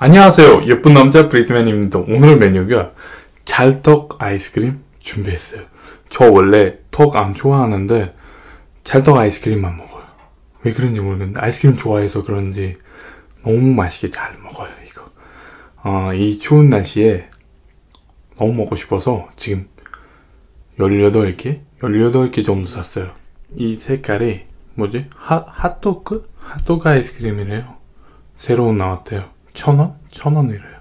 안녕하세요. 예쁜 남자 브리트맨입니다. 오늘 메뉴가 찰떡 아이스크림 준비했어요. 저 원래 턱 안 좋아하는데 찰떡 아이스크림만 먹어요. 왜 그런지 모르겠는데 아이스크림 좋아해서 그런지 너무 맛있게 잘 먹어요. 이거. 어, 이 추운 날씨에 너무 먹고 싶어서 지금 18개? 18개 정도 샀어요. 이 색깔이 뭐지? 하, 핫도그? 핫도그 아이스크림이래요. 새로 나왔대요. 천 원? 천 원이래요.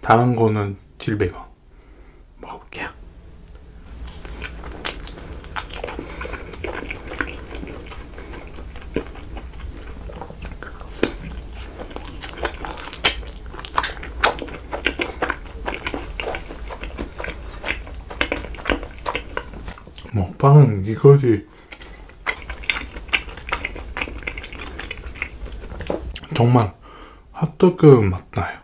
다른 거는 700원. 먹어볼게요. 먹방은 이거지. 정말 핫도그 맛 나요.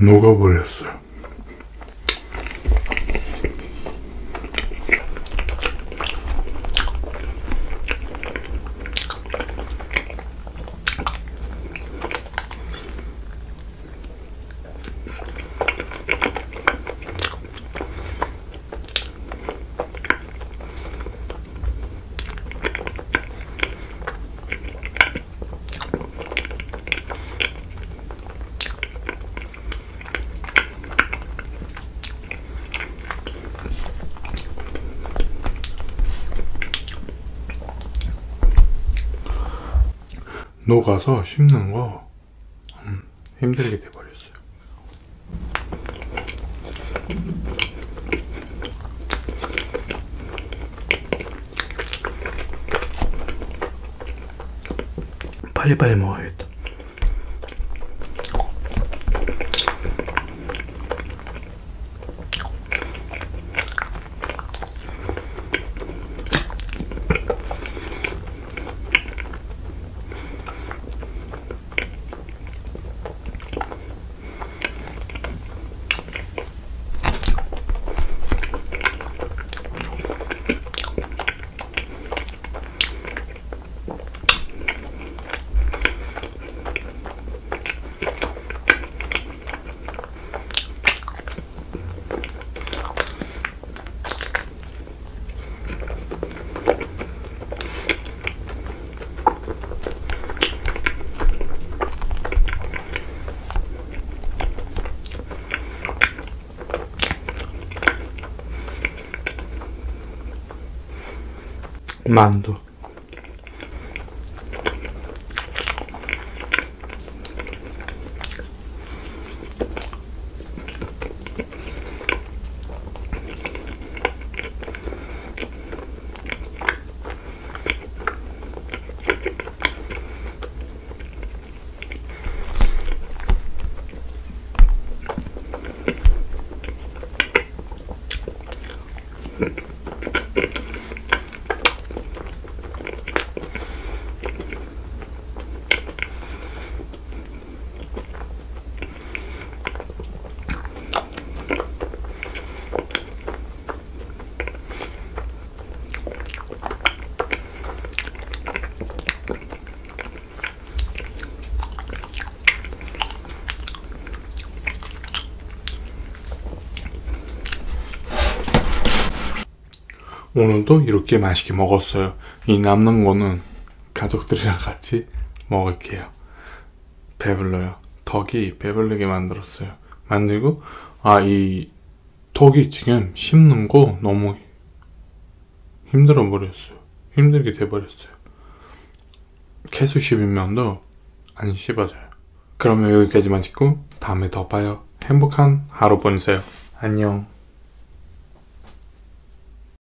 녹아버렸어요. 녹아서 씹는 거 음, 힘들게 돼버렸어요. 빨리빨리 먹어야겠다. 만 오늘도 이렇게 맛있게 먹었어요. 이 남는 거는 가족들이랑 같이 먹을게요. 배불러요. 덕이 배불르게 만들었어요. 만들고 아 이 덕이 지금 씹는 거 너무 힘들어 버렸어요. 힘들게 돼 버렸어요. 계속 씹으면도 안 씹어져요. 그러면 여기까지만 찍고 다음에 더 봐요. 행복한 하루 보내세요. 안녕.